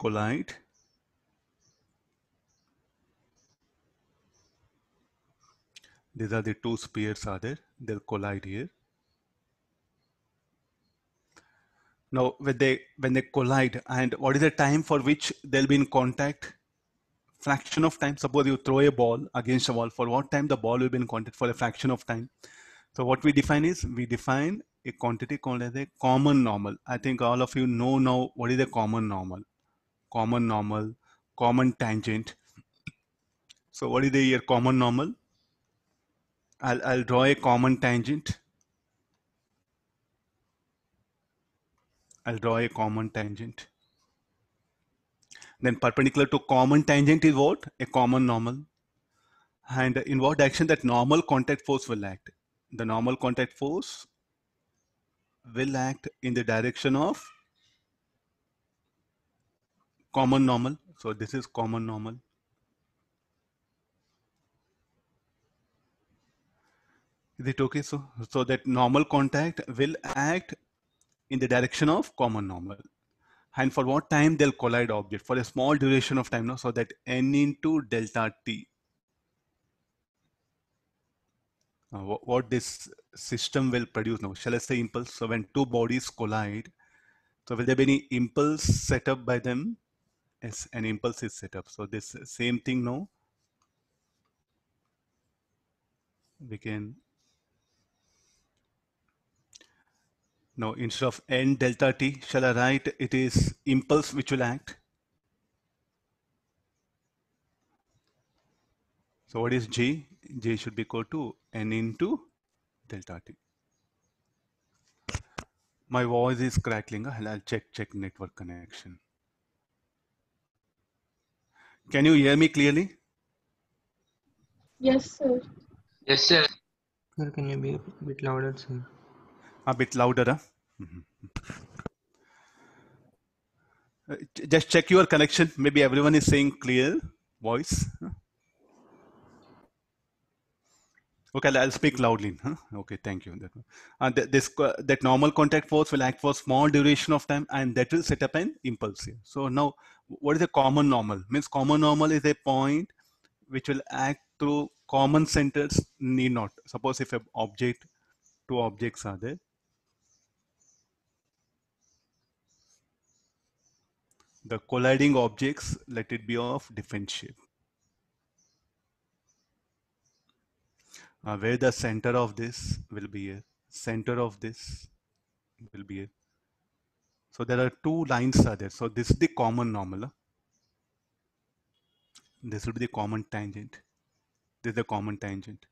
collide. These are the two spheres are there. They'll collide here. Now, when they when they collide, and what is the time for which they'll be in contact? Fraction of time. Suppose you throw a ball against a wall. For what time the ball will be in contact? For a fraction of time. So what we define is we define a quantity called as a common normal. I think all of you know now what is a common normal. Common normal, common tangent. So what is the your common normal? I'll, I'll draw a common tangent. I'll draw a common tangent. Then perpendicular to common tangent is what? A common normal. And in what direction that normal contact force will act? The normal contact force will act in the direction of common normal. So this is common normal. Is it okay? So, so that normal contact will act in the direction of common normal. And for what time they'll collide object? For a small duration of time, now, so that n into delta t. Uh, what, what this system will produce now? Shall I say impulse? So when two bodies collide, so will there be any impulse set up by them? Yes, an impulse is set up. So this same thing now, we can Now, instead of n delta t, shall I write it is impulse which will act? So what is J? J should be equal to n into delta t. My voice is crackling. I'll check check network connection. Can you hear me clearly? Yes, sir. Yes, sir. Sir, can you be a bit louder, sir? A bit louder. Huh? Mhm. Uh, Just check your connection. Maybe everyone is saying clear voice. huh? Okay, I'll speak loudly. Huh? Okay, thank you. That, uh, th- this co- that normal contact force will act for small duration of time, and that will set up an impulse here. So now, what is a common normal? Means common normal is a point which will act through common centers need not. Suppose if a object, two objects are there, the colliding objects let it be of different shape Uh, where the center of this will be here center of this will be here so there are two lines are there. So this is the common normal this will be the common tangent. This is the common tangent.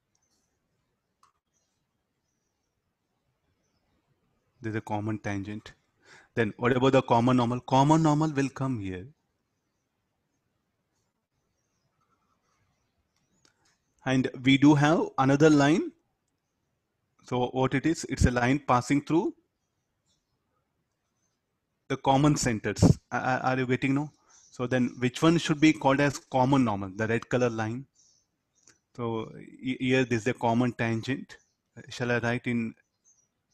This is a common tangent. Then what about the common normal? Common normal will come here and we do have another line. So what it is it's a line passing through the common centers. Are you getting now? So then which one should be called as common normal? The red color line. So he- here this is the common tangent. Shall i write in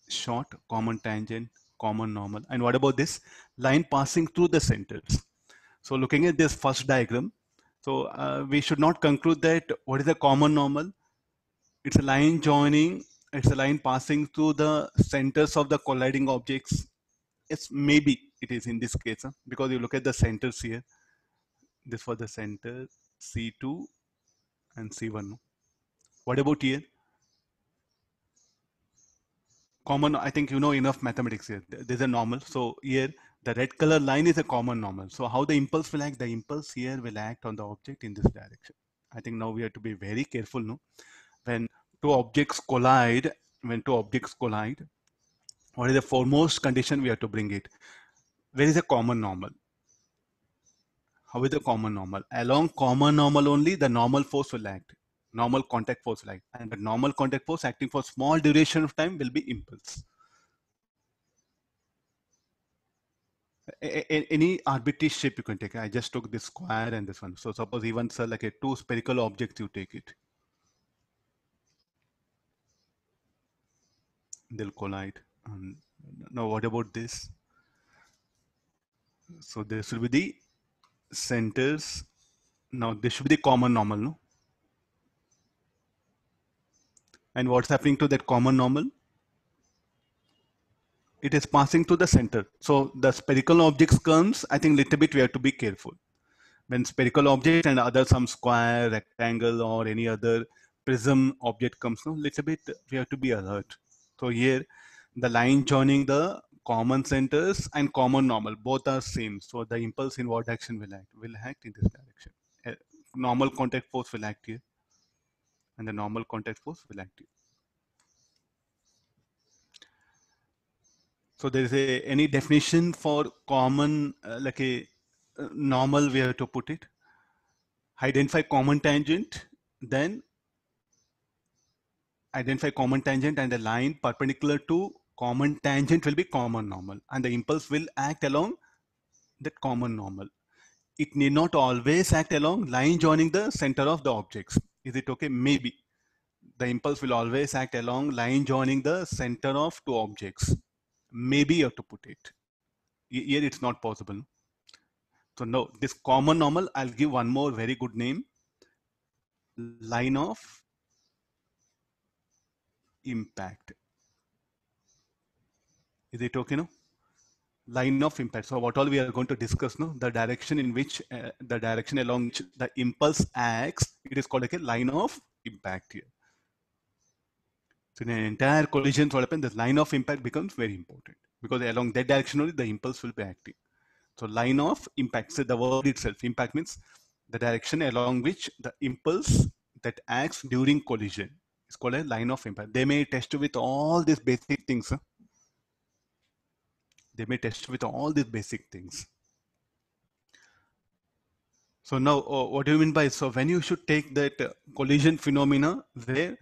short common tangent common normal? And what about this? Line passing through the centers. So looking at this first diagram so uh, we should not conclude that what is the common normal? It's a line joining it's a line passing through the centers of the colliding objects. It's maybe it is in this case huh? because you look at the centers here. This for the center c2 and c1 what about here? Common i think you know enough mathematics here. There- there's a normal. So here the red color line is a common normal. So how the impulse will act the impulse here will act on the object in this direction. I think now we have to be very careful no? When two objects collide when two objects collide what is the foremost condition we have to bring it? Where is the common normal? How is the common normal? Along common normal only the normal force will act. Normal contact force will act. And the normal contact force acting for small duration of time will be impulse A- a- any arbitrary shape you can take i just took this square and this one so suppose even sir like a two spherical objects you take it they'll collide um, now what about this so this will be the centers. Now this should be the common normal, no? And what's happening to that common normal? It is passing to the center. So the spherical objects comes, I think little bit we have to be careful. When spherical object and other some square, rectangle or any other prism object comes, no, little bit we have to be alert. So here the line joining the common centers and common normal both are same so the impulse in what direction will act will act in this direction normal contact force will act here and the normal contact force will act here so there is a any definition for common uh, like a uh, normal way to put it identify common tangent then identify common tangent and the line perpendicular to common tangent will be common normal and the impulse will act along that common normal. It need not always act along line joining the center of the objects. Is it okay? Maybe. The impulse will always act along line joining the center of two objects. Maybe you have to put it. Here it's not possible. So no, this common normal, I'll give one more very good name. Line of impact. Is it okay now? Line of impact. So what all we are going to discuss now, the direction in which, uh, the direction along which the impulse acts, it is called like a line of impact here. So in an entire collision, what happens, this line of impact becomes very important because along that direction only the impulse will be acting. So line of impact, so the word itself, impact means the direction along which the impulse that acts during collision is called a line of impact. They may test with all these basic things. Huh? They may test with all these basic things. So now, uh, what do you mean by so? When you should take that uh, collision phenomena where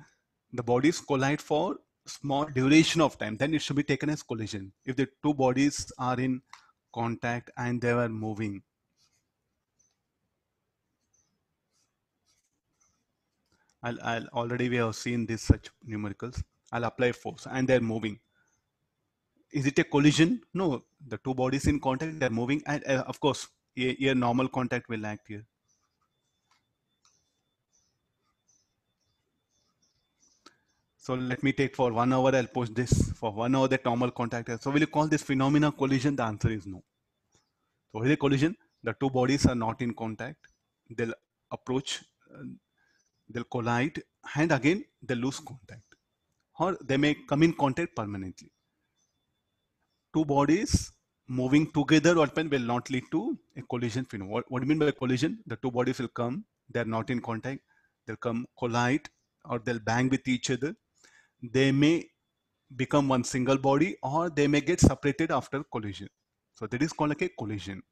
the bodies collide for small duration of time, then it should be taken as collision. If the two bodies are in contact and they were moving, I'll, I'll already we have seen this such numericals. I'll apply force and they're moving. Is it a collision? No, the two bodies in contact, they're moving. And uh, of course, a, a normal contact will act here. So let me take for one hour, I'll post this for one hour that normal contact. So will you call this phenomena collision? The answer is no. So a collision, the two bodies are not in contact. They'll approach, uh, they'll collide, and again they lose contact. Or they may come in contact permanently. Two bodies moving together will not lead to a collision phenomenon. What, what do you mean by collision? The two bodies will come, they're not in contact, they'll come collide or they'll bang with each other. They may become one single body or they may get separated after collision. So that is called like a collision.